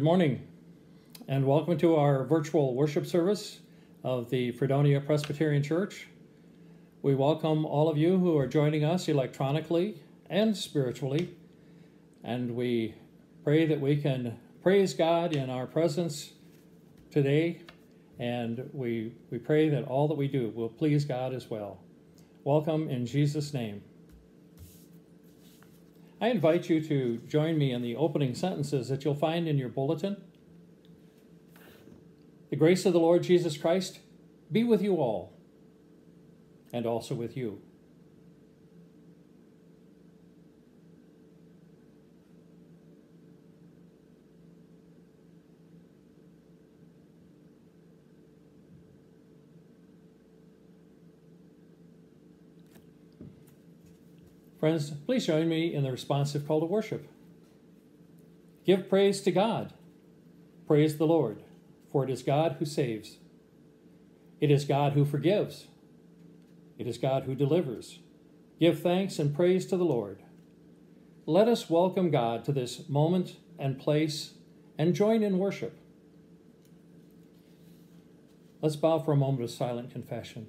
Good morning, and welcome to our virtual worship service of the Fredonia Presbyterian Church. We welcome all of you who are joining us electronically and spiritually, and we pray that we can praise God in our presence today, and we, we pray that all that we do will please God as well. Welcome in Jesus' name. I invite you to join me in the opening sentences that you'll find in your bulletin. The grace of the Lord Jesus Christ be with you all, and also with you. Friends, please join me in the responsive call to worship. Give praise to God. Praise the Lord, for it is God who saves. It is God who forgives. It is God who delivers. Give thanks and praise to the Lord. Let us welcome God to this moment and place and join in worship. Let's bow for a moment of silent confession.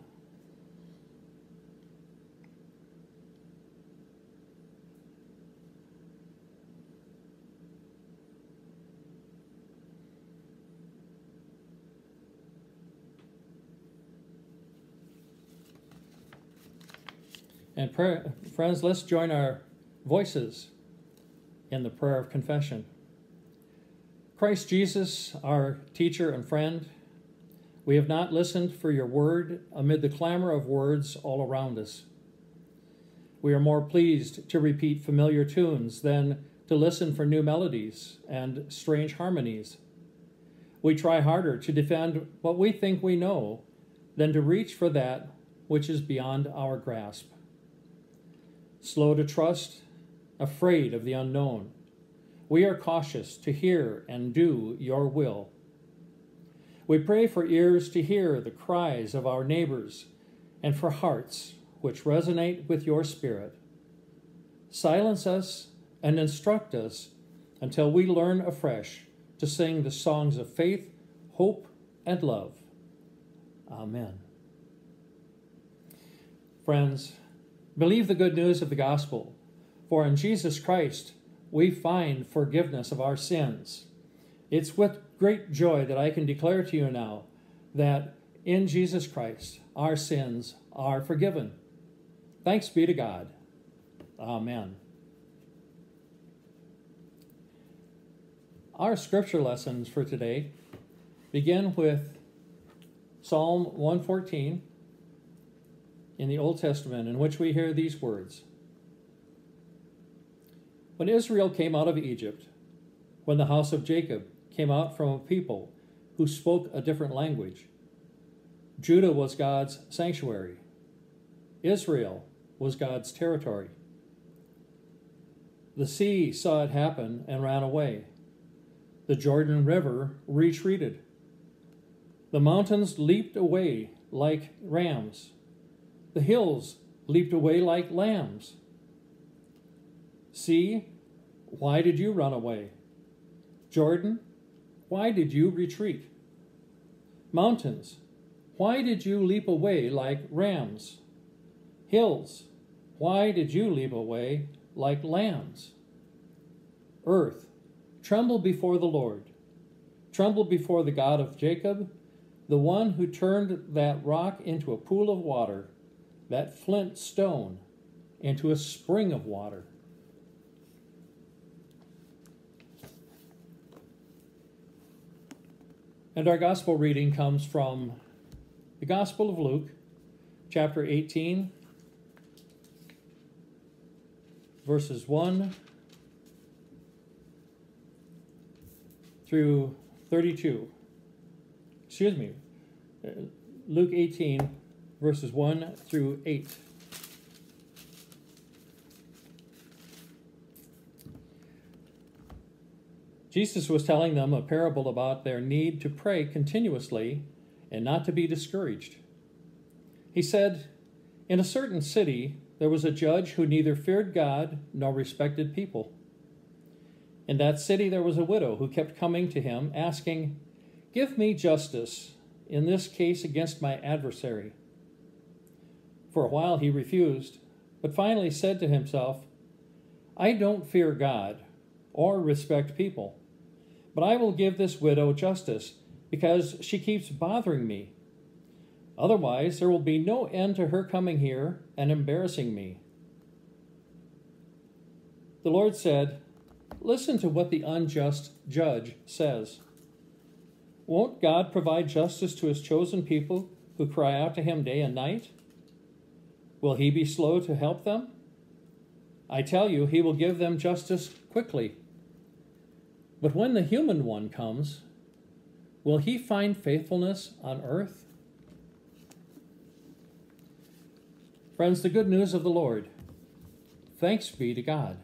And prayer, friends, let's join our voices in the prayer of confession. Christ Jesus, our teacher and friend, we have not listened for your word amid the clamor of words all around us. We are more pleased to repeat familiar tunes than to listen for new melodies and strange harmonies. We try harder to defend what we think we know than to reach for that which is beyond our grasp slow to trust, afraid of the unknown. We are cautious to hear and do your will. We pray for ears to hear the cries of our neighbors and for hearts which resonate with your spirit. Silence us and instruct us until we learn afresh to sing the songs of faith, hope, and love. Amen. Friends, Believe the good news of the gospel, for in Jesus Christ we find forgiveness of our sins. It's with great joy that I can declare to you now that in Jesus Christ our sins are forgiven. Thanks be to God. Amen. Our scripture lessons for today begin with Psalm 114 in the Old Testament in which we hear these words When Israel came out of Egypt, when the house of Jacob came out from a people who spoke a different language, Judah was God's sanctuary, Israel was God's territory. The sea saw it happen and ran away. The Jordan River retreated. The mountains leaped away like rams the hills leaped away like lambs. Sea, why did you run away? Jordan, why did you retreat? Mountains, why did you leap away like rams? Hills, why did you leap away like lambs? Earth, tremble before the Lord. Tremble before the God of Jacob, the one who turned that rock into a pool of water that flint stone into a spring of water. And our gospel reading comes from the Gospel of Luke, chapter 18, verses 1 through 32. Excuse me, uh, Luke 18, verses 1 through 8. Jesus was telling them a parable about their need to pray continuously and not to be discouraged. He said, In a certain city there was a judge who neither feared God nor respected people. In that city there was a widow who kept coming to him, asking, Give me justice in this case against my adversary. For a while he refused, but finally said to himself, I don't fear God or respect people, but I will give this widow justice because she keeps bothering me. Otherwise, there will be no end to her coming here and embarrassing me. The Lord said, Listen to what the unjust judge says. Won't God provide justice to his chosen people who cry out to him day and night? Will he be slow to help them? I tell you, he will give them justice quickly. But when the human one comes, will he find faithfulness on earth? Friends, the good news of the Lord. Thanks be to God.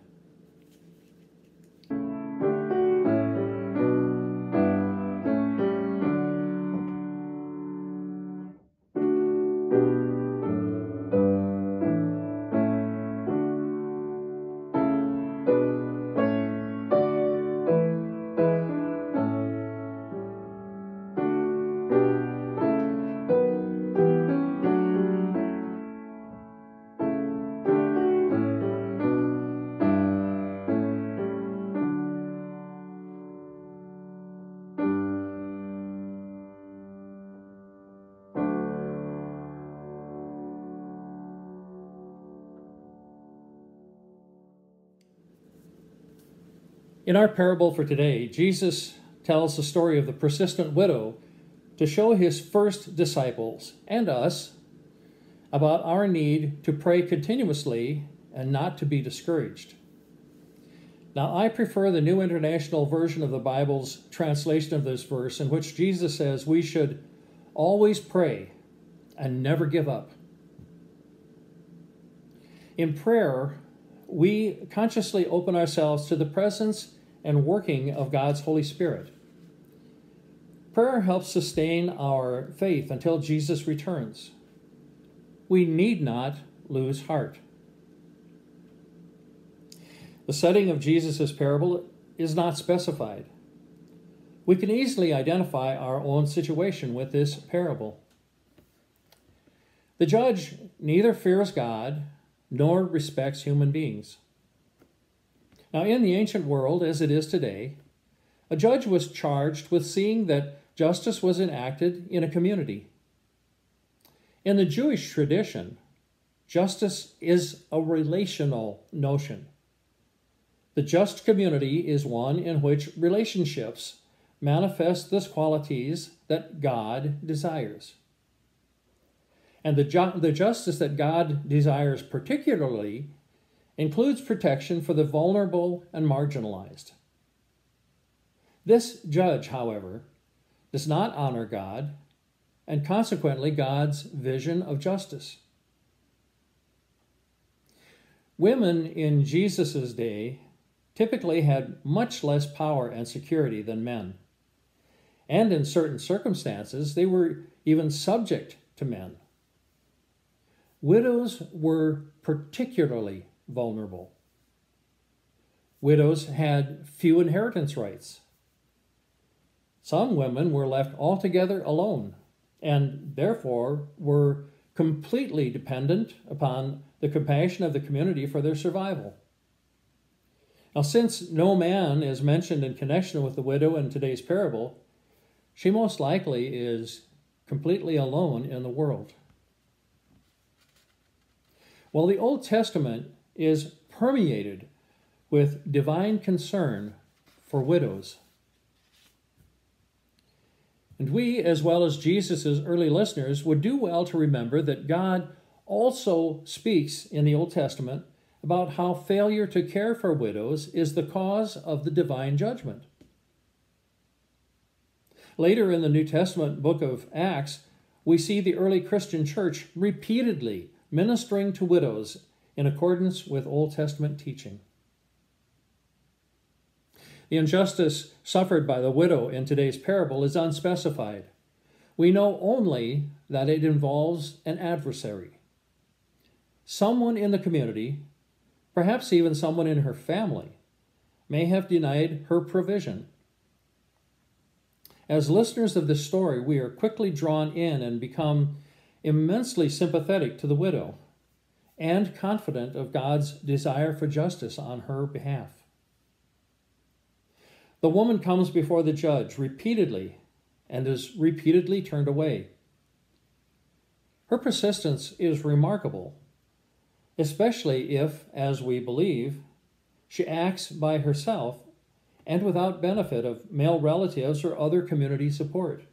In our parable for today, Jesus tells the story of the persistent widow to show his first disciples and us about our need to pray continuously and not to be discouraged. Now, I prefer the New International Version of the Bible's translation of this verse, in which Jesus says we should always pray and never give up. In prayer, we consciously open ourselves to the presence and working of God's Holy Spirit. Prayer helps sustain our faith until Jesus returns. We need not lose heart. The setting of Jesus' parable is not specified. We can easily identify our own situation with this parable. The judge neither fears God nor respects human beings. Now, in the ancient world, as it is today, a judge was charged with seeing that justice was enacted in a community. In the Jewish tradition, justice is a relational notion. The just community is one in which relationships manifest the qualities that God desires. And the, ju- the justice that God desires particularly includes protection for the vulnerable and marginalized. This judge, however, does not honor God and consequently God's vision of justice. Women in Jesus' day typically had much less power and security than men. And in certain circumstances, they were even subject to men. Widows were particularly vulnerable. Widows had few inheritance rights. Some women were left altogether alone and therefore were completely dependent upon the compassion of the community for their survival. Now, since no man is mentioned in connection with the widow in today's parable, she most likely is completely alone in the world. Well, the Old Testament is permeated with divine concern for widows. And we, as well as Jesus' early listeners, would do well to remember that God also speaks in the Old Testament about how failure to care for widows is the cause of the divine judgment. Later in the New Testament book of Acts, we see the early Christian church repeatedly ministering to widows in accordance with Old Testament teaching. The injustice suffered by the widow in today's parable is unspecified. We know only that it involves an adversary. Someone in the community, perhaps even someone in her family, may have denied her provision. As listeners of this story, we are quickly drawn in and become immensely sympathetic to the widow and confident of God's desire for justice on her behalf. The woman comes before the judge repeatedly and is repeatedly turned away. Her persistence is remarkable, especially if, as we believe, she acts by herself and without benefit of male relatives or other community support.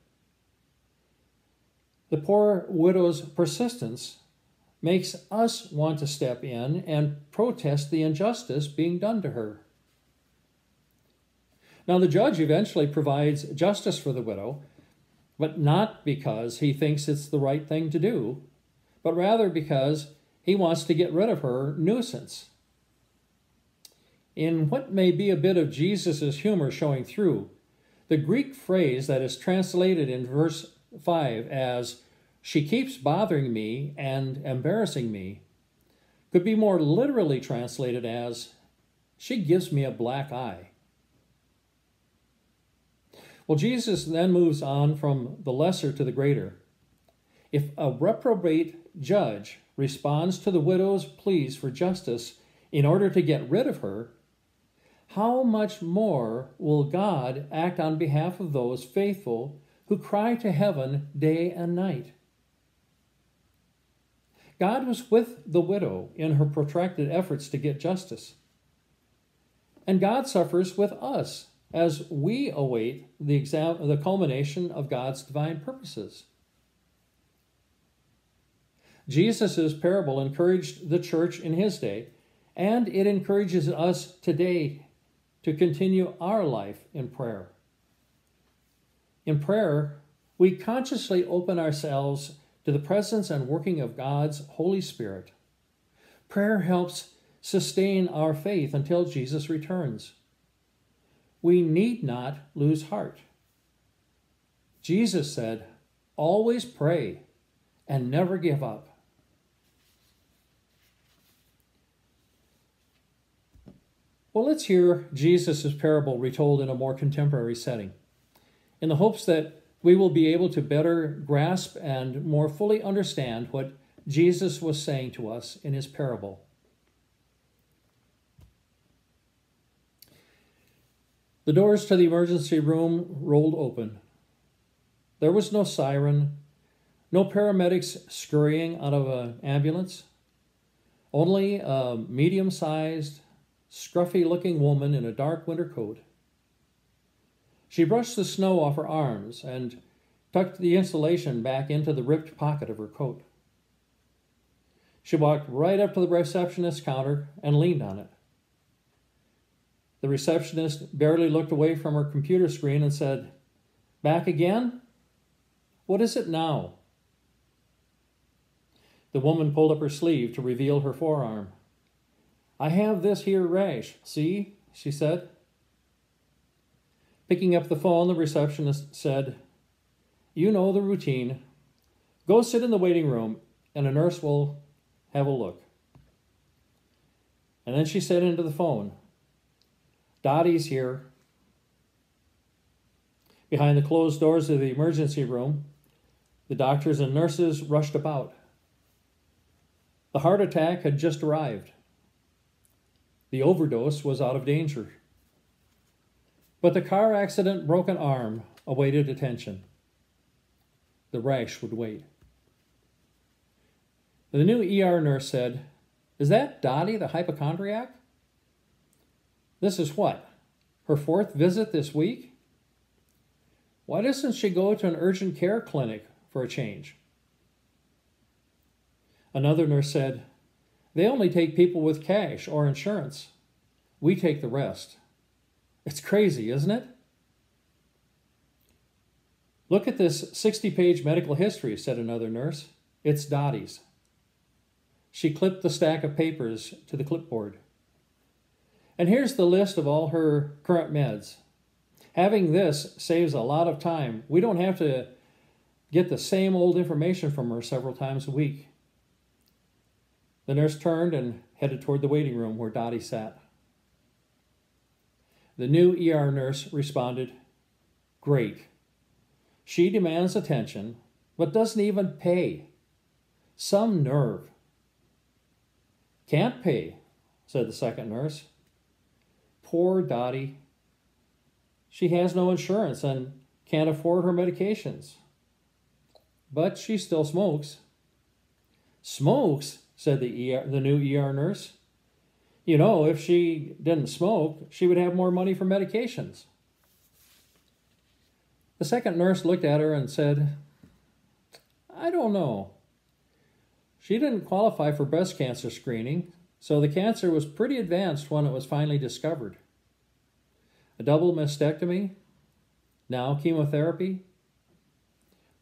The poor widow's persistence makes us want to step in and protest the injustice being done to her. Now, the judge eventually provides justice for the widow, but not because he thinks it's the right thing to do, but rather because he wants to get rid of her nuisance. In what may be a bit of Jesus' humor showing through, the Greek phrase that is translated in verse 5 as, she keeps bothering me and embarrassing me, could be more literally translated as, she gives me a black eye. Well, Jesus then moves on from the lesser to the greater. If a reprobate judge responds to the widow's pleas for justice in order to get rid of her, how much more will God act on behalf of those faithful who cry to heaven day and night? God was with the widow in her protracted efforts to get justice. And God suffers with us as we await the, exam- the culmination of God's divine purposes. Jesus' parable encouraged the church in his day, and it encourages us today to continue our life in prayer. In prayer, we consciously open ourselves to the presence and working of God's Holy Spirit. Prayer helps sustain our faith until Jesus returns we need not lose heart. Jesus said, Always pray and never give up. Well, let's hear Jesus' parable retold in a more contemporary setting, in the hopes that we will be able to better grasp and more fully understand what Jesus was saying to us in his parable. The doors to the emergency room rolled open. There was no siren, no paramedics scurrying out of an ambulance, only a medium sized, scruffy looking woman in a dark winter coat. She brushed the snow off her arms and tucked the insulation back into the ripped pocket of her coat. She walked right up to the receptionist's counter and leaned on it. The receptionist barely looked away from her computer screen and said, Back again? What is it now? The woman pulled up her sleeve to reveal her forearm. I have this here rash, see? she said. Picking up the phone, the receptionist said, You know the routine. Go sit in the waiting room, and a nurse will have a look. And then she said into the phone, Dottie's here. Behind the closed doors of the emergency room, the doctors and nurses rushed about. The heart attack had just arrived. The overdose was out of danger. But the car accident broken arm awaited attention. The rash would wait. The new ER nurse said, Is that Dottie, the hypochondriac? This is what? Her fourth visit this week? Why doesn't she go to an urgent care clinic for a change? Another nurse said, They only take people with cash or insurance. We take the rest. It's crazy, isn't it? Look at this 60 page medical history, said another nurse. It's Dottie's. She clipped the stack of papers to the clipboard. And here's the list of all her current meds. Having this saves a lot of time. We don't have to get the same old information from her several times a week. The nurse turned and headed toward the waiting room where Dottie sat. The new ER nurse responded, Great. She demands attention, but doesn't even pay. Some nerve. Can't pay, said the second nurse. Poor Dottie. She has no insurance and can't afford her medications. But she still smokes. Smokes, said the, ER, the new ER nurse. You know, if she didn't smoke, she would have more money for medications. The second nurse looked at her and said, I don't know. She didn't qualify for breast cancer screening, so the cancer was pretty advanced when it was finally discovered. A double mastectomy, now chemotherapy,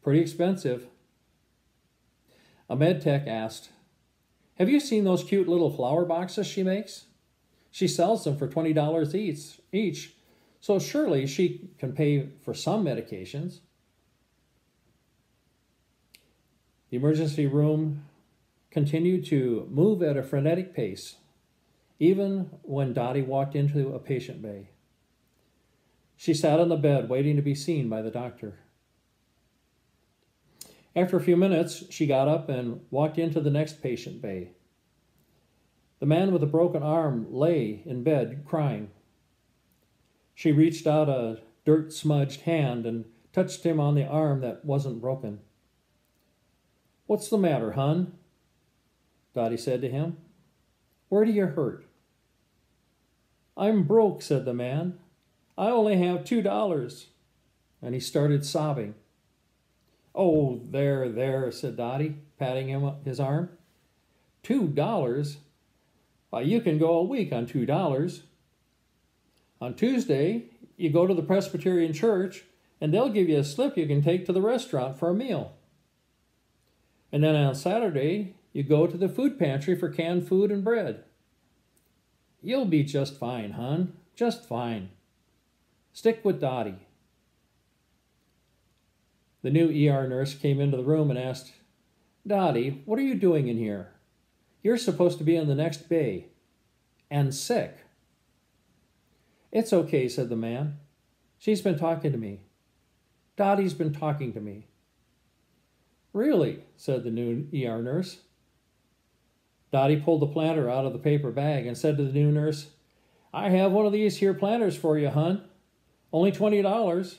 pretty expensive. A med tech asked, Have you seen those cute little flower boxes she makes? She sells them for $20 each, each, so surely she can pay for some medications. The emergency room continued to move at a frenetic pace, even when Dottie walked into a patient bay. She sat on the bed waiting to be seen by the doctor. After a few minutes, she got up and walked into the next patient bay. The man with a broken arm lay in bed crying. She reached out a dirt smudged hand and touched him on the arm that wasn't broken. What's the matter, hun? Dottie said to him. Where do you hurt? I'm broke, said the man. I only have two dollars. And he started sobbing. Oh, there, there, said Dottie, patting him his arm. Two dollars? Why, you can go a week on two dollars. On Tuesday, you go to the Presbyterian church, and they'll give you a slip you can take to the restaurant for a meal. And then on Saturday, you go to the food pantry for canned food and bread. You'll be just fine, hon. Just fine. Stick with Dottie. The new ER nurse came into the room and asked, Dottie, what are you doing in here? You're supposed to be in the next bay. And sick. It's okay, said the man. She's been talking to me. Dottie's been talking to me. Really, said the new ER nurse. Dottie pulled the planter out of the paper bag and said to the new nurse, I have one of these here planters for you, hun. Only $20.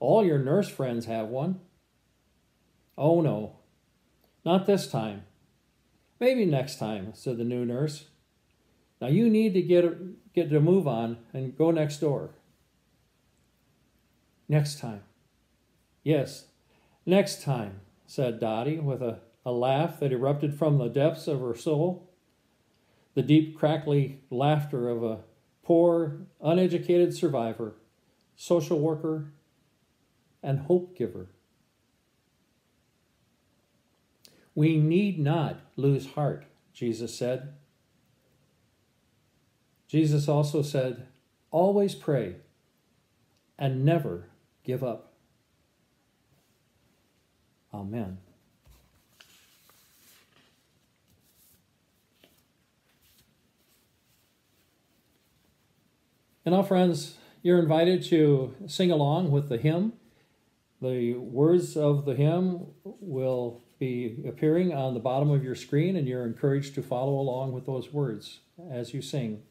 All your nurse friends have one. Oh, no. Not this time. Maybe next time, said the new nurse. Now you need to get, get to move on and go next door. Next time. Yes, next time, said Dottie with a a laugh that erupted from the depths of her soul, the deep, crackly laughter of a poor, uneducated survivor, social worker, and hope giver. We need not lose heart, Jesus said. Jesus also said, always pray and never give up. Amen. And now, friends, you're invited to sing along with the hymn. The words of the hymn will be appearing on the bottom of your screen, and you're encouraged to follow along with those words as you sing.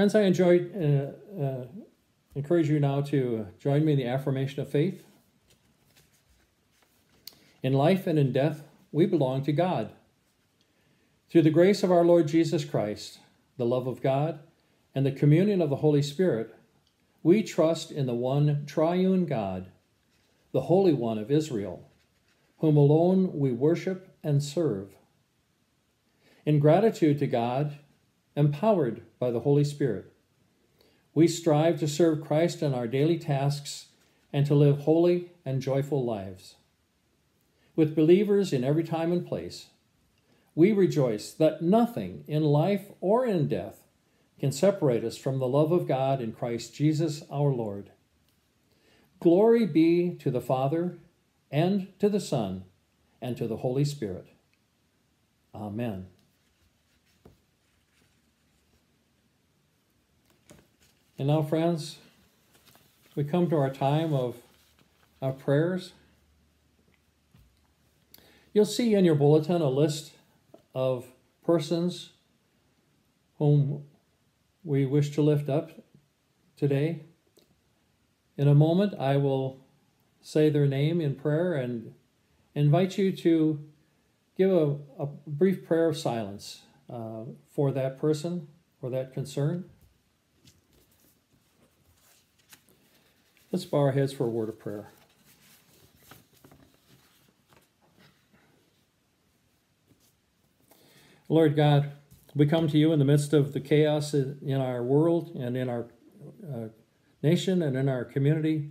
Friends, I enjoy, uh, uh, encourage you now to join me in the affirmation of faith. In life and in death, we belong to God. Through the grace of our Lord Jesus Christ, the love of God, and the communion of the Holy Spirit, we trust in the one triune God, the Holy One of Israel, whom alone we worship and serve. In gratitude to God, empowered by the Holy Spirit, we strive to serve Christ in our daily tasks and to live holy and joyful lives. With believers in every time and place, we rejoice that nothing in life or in death can separate us from the love of God in Christ Jesus our Lord. Glory be to the Father, and to the Son, and to the Holy Spirit. Amen. And now, friends, we come to our time of, of prayers. You'll see in your bulletin a list of persons whom we wish to lift up today. In a moment, I will say their name in prayer and invite you to give a, a brief prayer of silence uh, for that person, for that concern. Let's bow our heads for a word of prayer. Lord God, we come to you in the midst of the chaos in our world and in our uh, nation and in our community.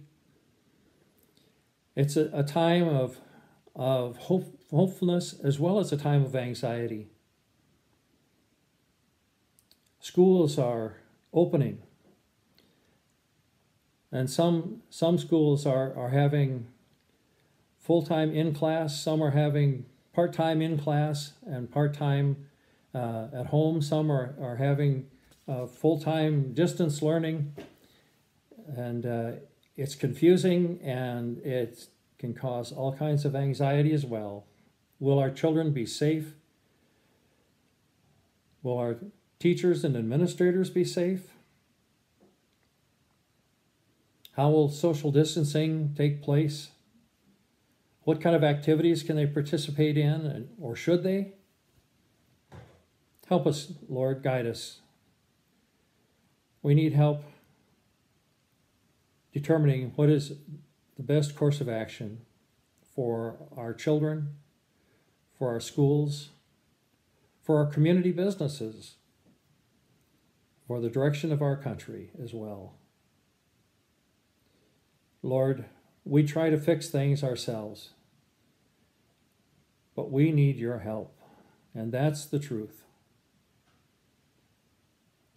It's a, a time of, of hope, hopefulness as well as a time of anxiety. Schools are opening, and some, some schools are, are having full time in class, some are having part time in class and part time uh, at home. Some are, are having uh, full time distance learning, and uh, it's confusing and it can cause all kinds of anxiety as well. Will our children be safe? Will our teachers and administrators be safe? How will social distancing take place? What kind of activities can they participate in, or should they? Help us, Lord, guide us. We need help determining what is the best course of action for our children, for our schools, for our community businesses, for the direction of our country as well. Lord, we try to fix things ourselves, but we need your help, and that's the truth.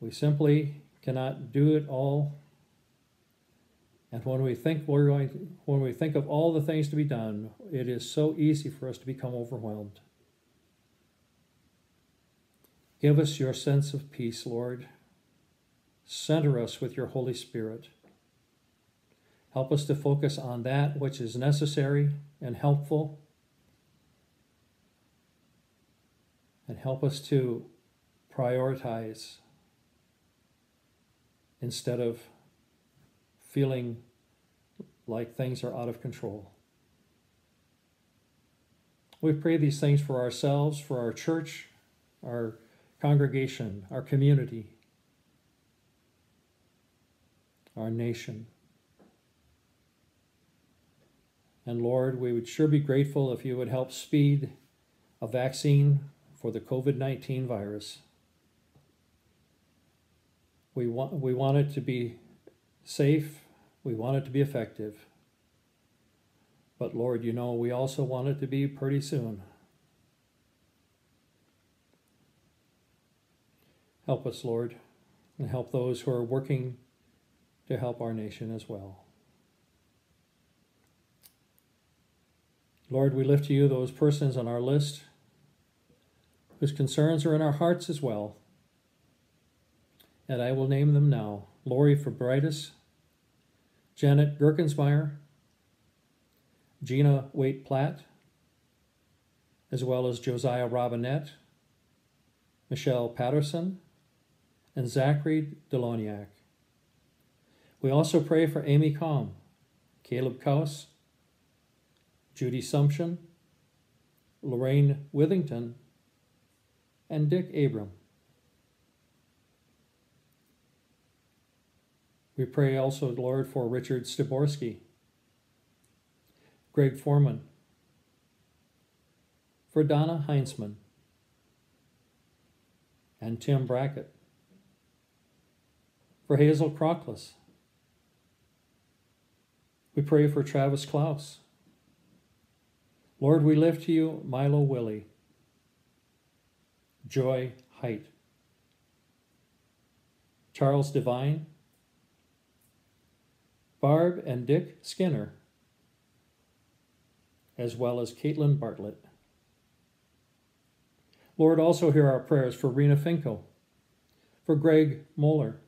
We simply cannot do it all. And when we think we're going to, when we think of all the things to be done, it is so easy for us to become overwhelmed. Give us your sense of peace, Lord. Center us with your Holy Spirit. Help us to focus on that which is necessary and helpful. And help us to prioritize instead of feeling like things are out of control. We pray these things for ourselves, for our church, our congregation, our community, our nation. And Lord, we would sure be grateful if you would help speed a vaccine for the COVID 19 virus. We want, we want it to be safe, we want it to be effective. But Lord, you know, we also want it to be pretty soon. Help us, Lord, and help those who are working to help our nation as well. Lord, we lift to you those persons on our list whose concerns are in our hearts as well and I will name them now Lori Fabritis, Janet Gerkensmeyer, Gina Waite Platt, as well as Josiah Robinette, Michelle Patterson, and Zachary Deloniak. We also pray for Amy Calm, Caleb Kaus, Judy Sumption, Lorraine Withington, and Dick Abram. We pray also, Lord, for Richard Staborski, Greg Foreman, for Donna Heinzman, and Tim Brackett, for Hazel Crockless. We pray for Travis Klaus. Lord, we lift to you Milo Willie, Joy Height, Charles Devine, Barb and Dick Skinner, as well as Caitlin Bartlett. Lord, also hear our prayers for Rena Finko, for Greg Moeller.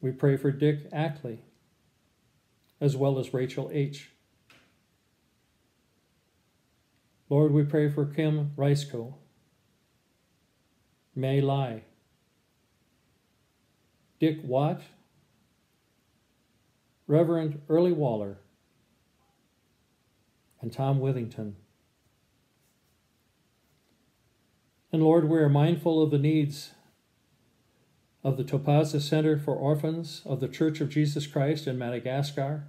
We pray for Dick Ackley, as well as Rachel H. Lord, we pray for Kim Riceco, May Lai, Dick Watt, Reverend Early Waller, and Tom Withington. And Lord, we are mindful of the needs of the Topaza Center for Orphans of the Church of Jesus Christ in Madagascar,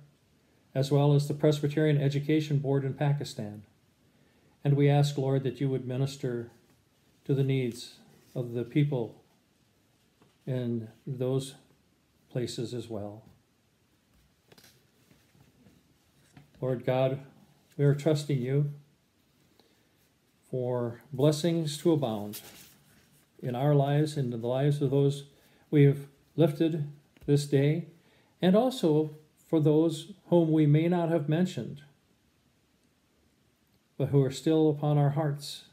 as well as the Presbyterian Education Board in Pakistan. And we ask, Lord, that you would minister to the needs of the people in those places as well. Lord God, we are trusting you for blessings to abound in our lives and in the lives of those we have lifted this day, and also for those whom we may not have mentioned, but who are still upon our hearts.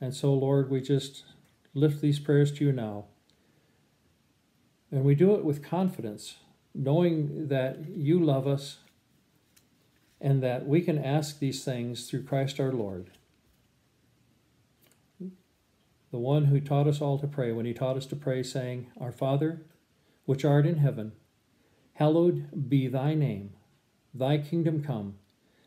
And so, Lord, we just lift these prayers to you now. And we do it with confidence knowing that you love us and that we can ask these things through Christ our Lord. The one who taught us all to pray, when he taught us to pray, saying, Our Father, which art in heaven, hallowed be thy name. Thy kingdom come,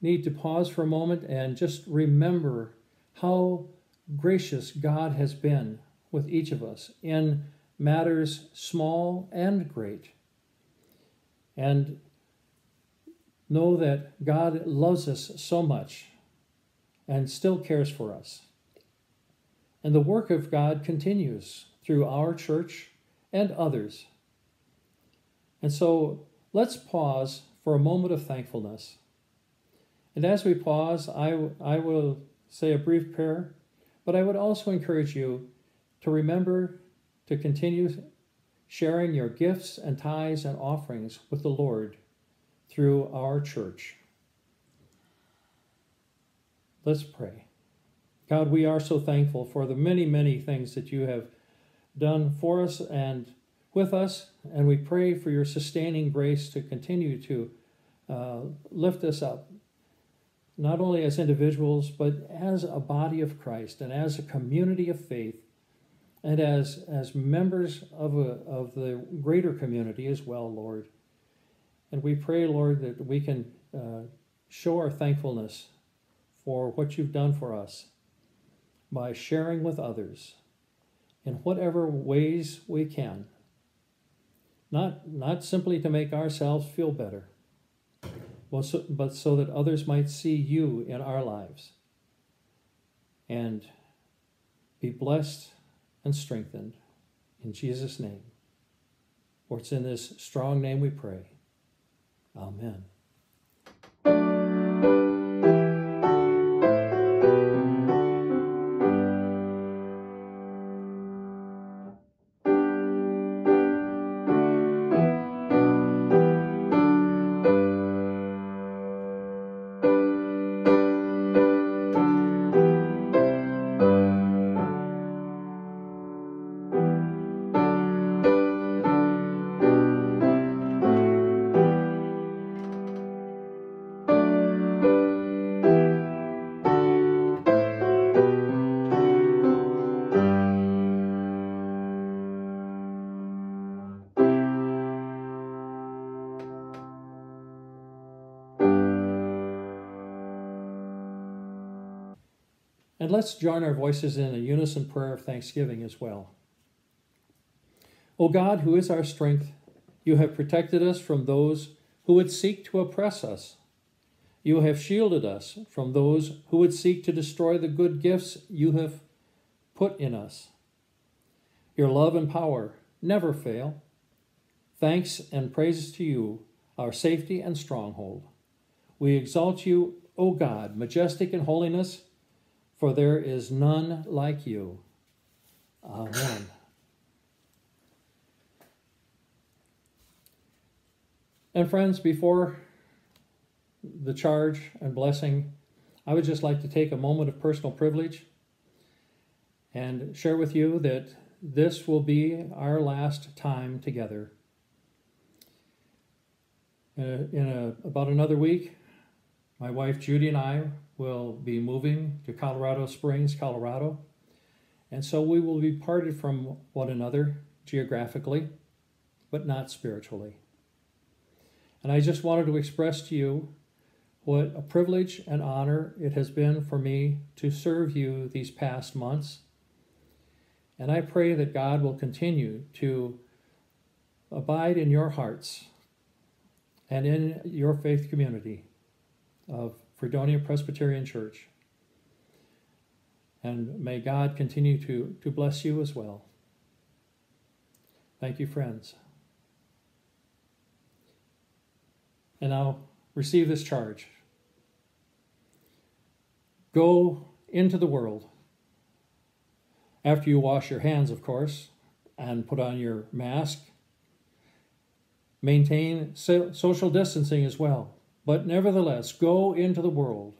need to pause for a moment and just remember how gracious God has been with each of us in matters small and great. And know that God loves us so much and still cares for us. And the work of God continues through our church and others. And so let's pause for a moment of thankfulness. And as we pause, I, I will say a brief prayer, but I would also encourage you to remember to continue sharing your gifts and tithes and offerings with the Lord through our church. Let's pray. God, we are so thankful for the many, many things that you have done for us and with us, and we pray for your sustaining grace to continue to uh, lift us up, not only as individuals, but as a body of Christ and as a community of faith and as, as members of, a, of the greater community as well, Lord. And we pray, Lord, that we can uh, show our thankfulness for what you've done for us by sharing with others in whatever ways we can. Not, not simply to make ourselves feel better, but so, but so that others might see you in our lives and be blessed and strengthened. In Jesus' name. For it's in this strong name we pray. Amen. And let's join our voices in a unison prayer of thanksgiving as well. O God, who is our strength, you have protected us from those who would seek to oppress us. You have shielded us from those who would seek to destroy the good gifts you have put in us. Your love and power never fail. Thanks and praises to you, our safety and stronghold. We exalt you, O God, majestic in holiness, for there is none like you. Amen. And friends, before the charge and blessing, I would just like to take a moment of personal privilege and share with you that this will be our last time together. In, a, in a, about another week, my wife Judy and I will be moving to Colorado Springs, Colorado. And so we will be parted from one another geographically, but not spiritually. And I just wanted to express to you what a privilege and honor it has been for me to serve you these past months. And I pray that God will continue to abide in your hearts and in your faith community of Fredonia Presbyterian Church. And may God continue to, to bless you as well. Thank you, friends. And now receive this charge. Go into the world. After you wash your hands, of course, and put on your mask, maintain social distancing as well. But nevertheless, go into the world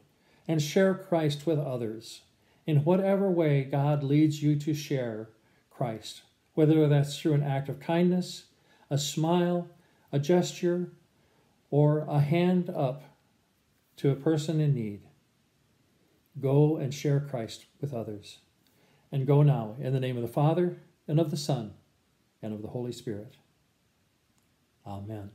and share Christ with others in whatever way God leads you to share Christ, whether that's through an act of kindness, a smile, a gesture, or a hand up to a person in need. Go and share Christ with others. And go now in the name of the Father, and of the Son, and of the Holy Spirit. Amen.